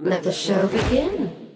Let the show begin.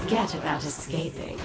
Forget about escaping.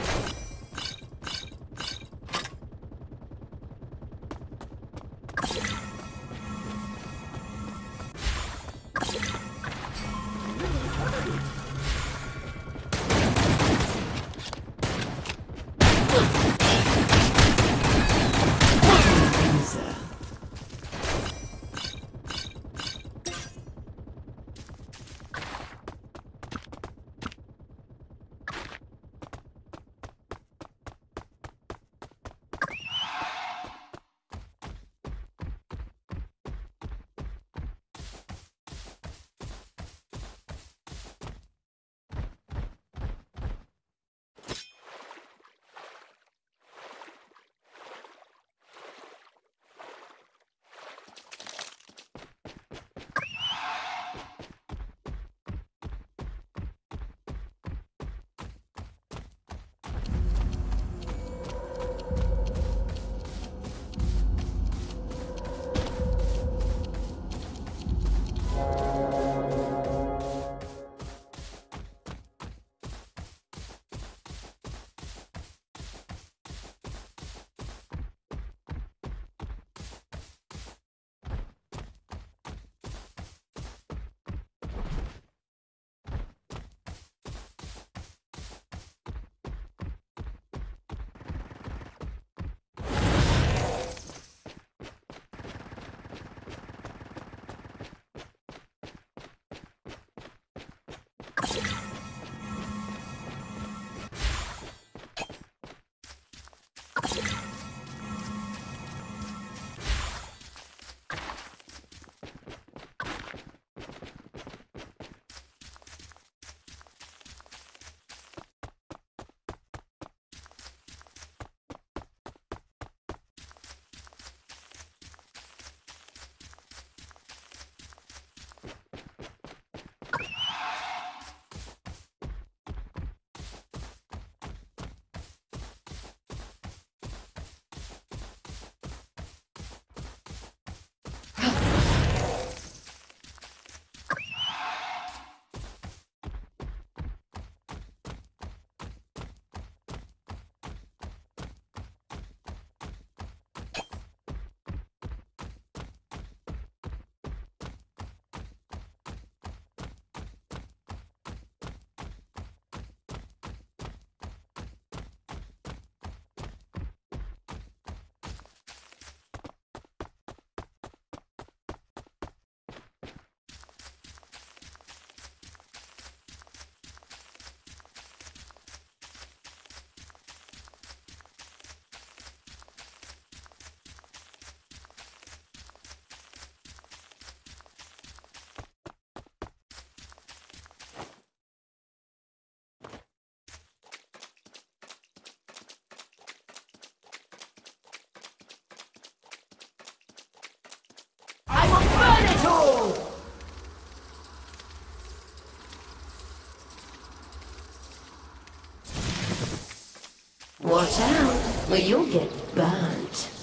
Watch out, or you'll get burnt.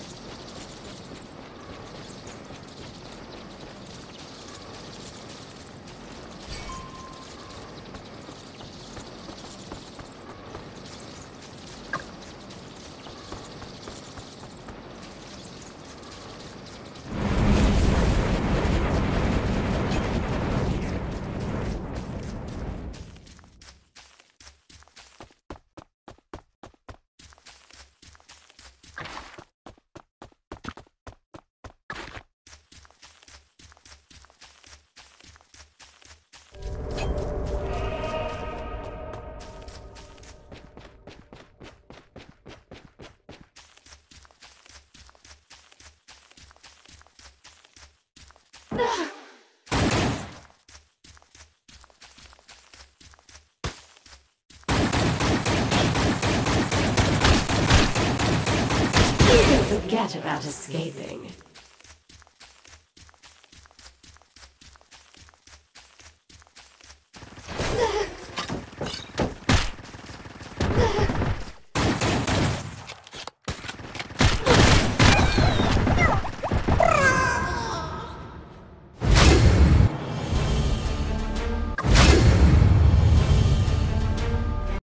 Forget about escaping.